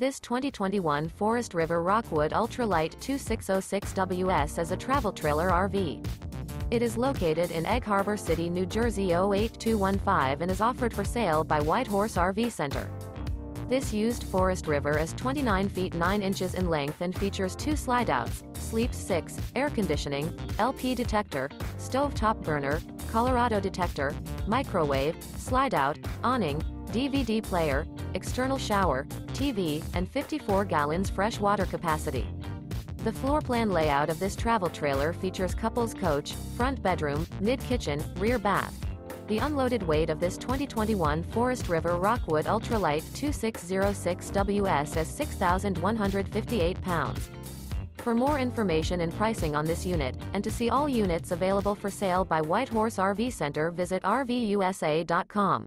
This 2021 Forest River Rockwood Ultra Lite 2606WS is a travel trailer RV. It is located in Egg Harbor City, New Jersey 08215 and is offered for sale by White Horse RV Center. This used Forest River is 29 feet 9 inches in length and features two slide-outs, sleeps 6, air conditioning, LP detector, stove-top burner, Colorado detector, microwave, slide-out, awning, DVD player, external shower, TV, and 54 gallons fresh water capacity. The floor plan layout of this travel trailer features couples coach, front bedroom, mid-kitchen, rear bath. The unloaded weight of this 2021 Forest River Rockwood Ultra Lite 2606WS is 6,158 pounds. For more information and pricing on this unit, and to see all units available for sale by White Horse RV Center visit RVUSA.com.